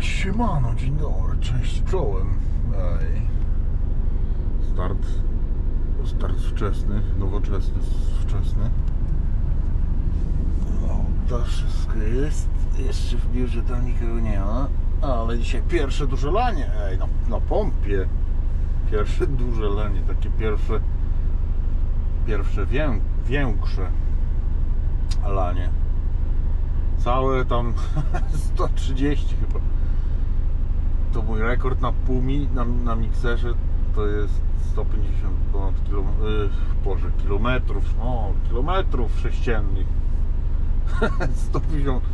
Siemano, dzień dobry, cześć czołem. Ej. Start, start wczesny, nowoczesny, wczesny. Auta, wszystko jest. Jeszcze w biurze tam nikogo nie ma. Ale dzisiaj pierwsze duże lanie, ej, na, na pompie. Pierwsze duże lanie, takie pierwsze, pierwsze wię, większe lanie. Całe tam 130 chyba. To mój rekord na pół mi, na, na mikserze to jest 150 ponad yy, Boże, kilometrów, no, kilometrów sześciennych. 150,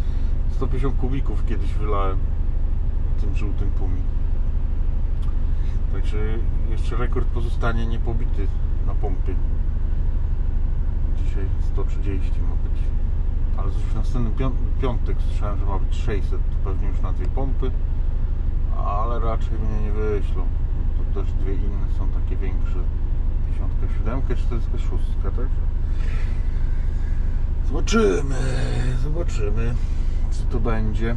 150 kubików kiedyś wylałem tym żółtym pumi. Także jeszcze rekord pozostanie niepobity na pompie. Dzisiaj 130 ma być. Ale już w następny pią- piątek słyszałem, że ma być 600, to pewnie już na dwie pompy. Ale raczej mnie nie wyślą. To też dwie inne są takie większe. 57 czy 46, także zobaczymy, zobaczymy co to będzie.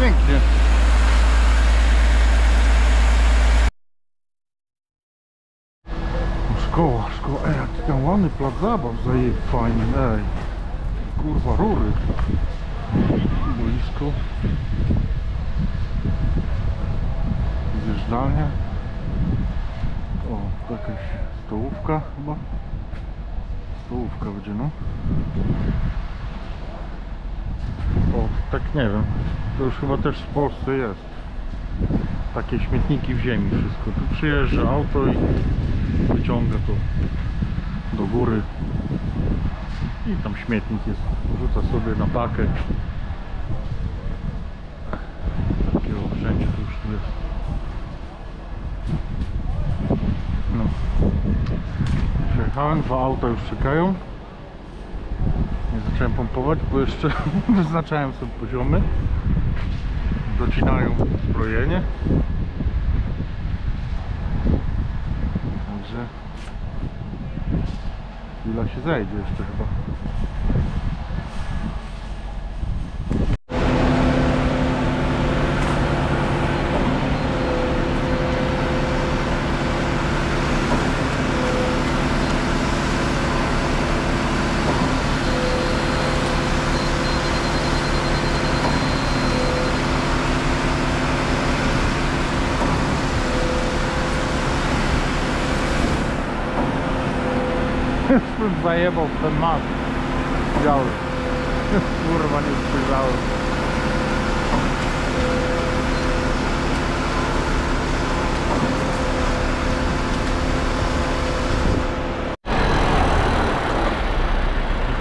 Pięknie. Szkoła, szkoła. Ej, jaki tam ładny plac zabaw zaje fajny, ej. Kurwa, rury. Boisko. Zjeżdżalnia. O, jakaś stołówka chyba. Stołówka będzie, no. O, tak nie wiem. To już chyba też w Polsce jest. Takie śmietniki w ziemi wszystko. Tu przyjeżdża auto i wyciąga to do góry. I tam śmietnik jest. Rzuca sobie na pakę. Takiego wszędzie to już tu jest. No. Przejechałem, dwa auta już czekają. Zacząłem pompować, bo jeszcze wyznaczałem sobie poziomy. Docinają zbrojenie. Także chwila się zejdzie jeszcze chyba. Zajebał w ten mas. widziałem. Kurwa, nie spojrzałem.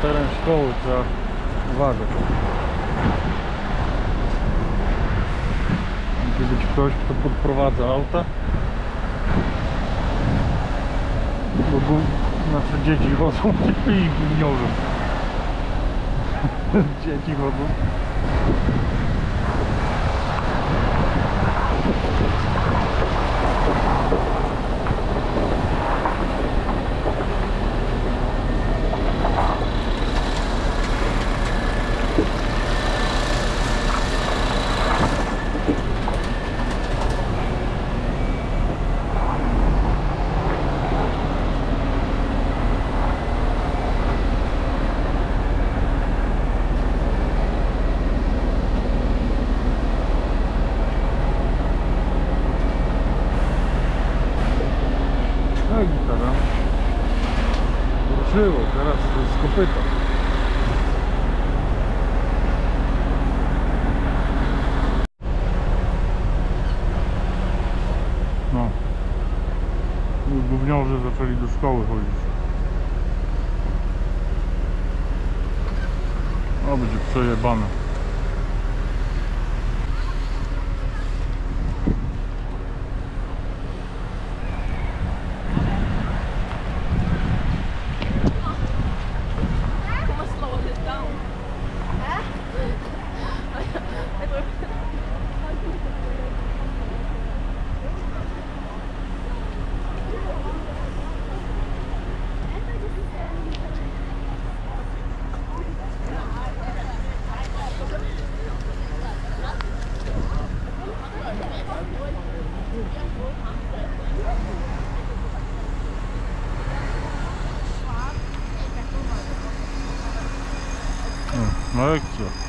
Teren szkoły trzeba uważać. Musi być ktoś, kto podprowadza auta. Bo znaczy dzieci chodzą i gówniorze. dzieci chodzą. No i gitara. Ruszyło, teraz to jest kopyta. No. Już Gówniorzy zaczęli do szkoły chodzić. O, będzie przejebane. No lekcja.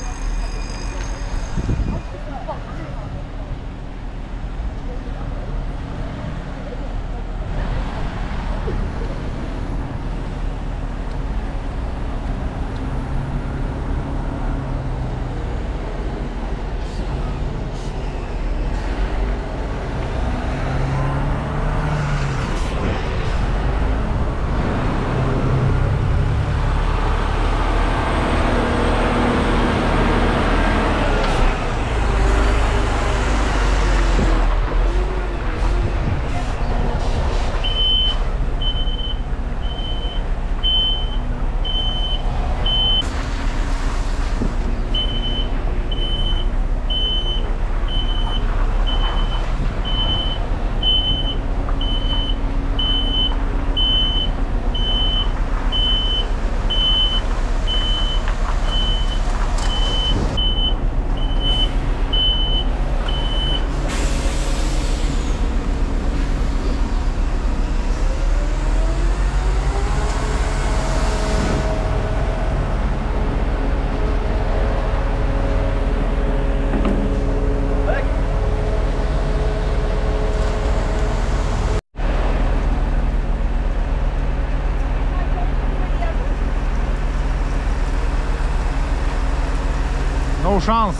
No szans.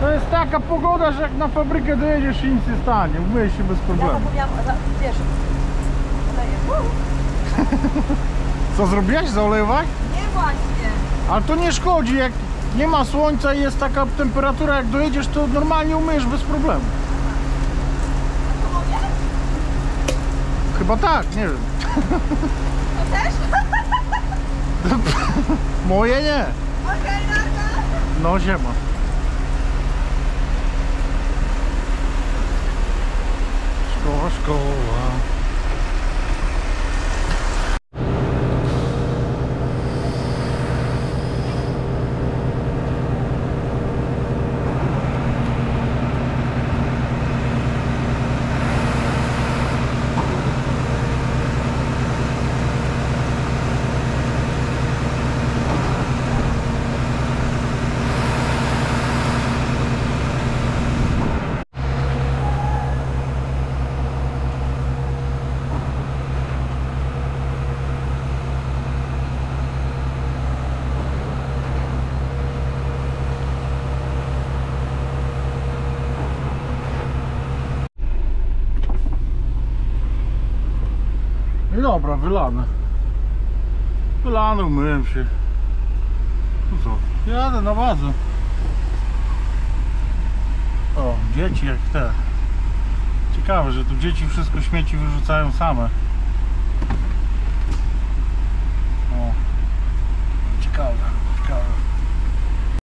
To jest taka pogoda, że jak na fabrykę dojedziesz i nic nie stanie. Umyjesz się bez Ja problemu. zapomniałam, za- wiesz, oleję. Co zrobiłeś? Zaolejowałeś? Nie właśnie. Ale to nie szkodzi, jak nie ma słońca i jest taka temperatura, jak dojedziesz, to normalnie umyjesz bez problemu. To mogę? Chyba tak, nie wiem. To też? Moje nie. Okej, narka. No siema. Szkoła, szkoła. Dobra, wylane. Wylany, umyłem się. Tu co? Jadę na bazę. O, dzieci jak te. Ciekawe, że tu dzieci wszystko śmieci wyrzucają same. O. Ciekawe.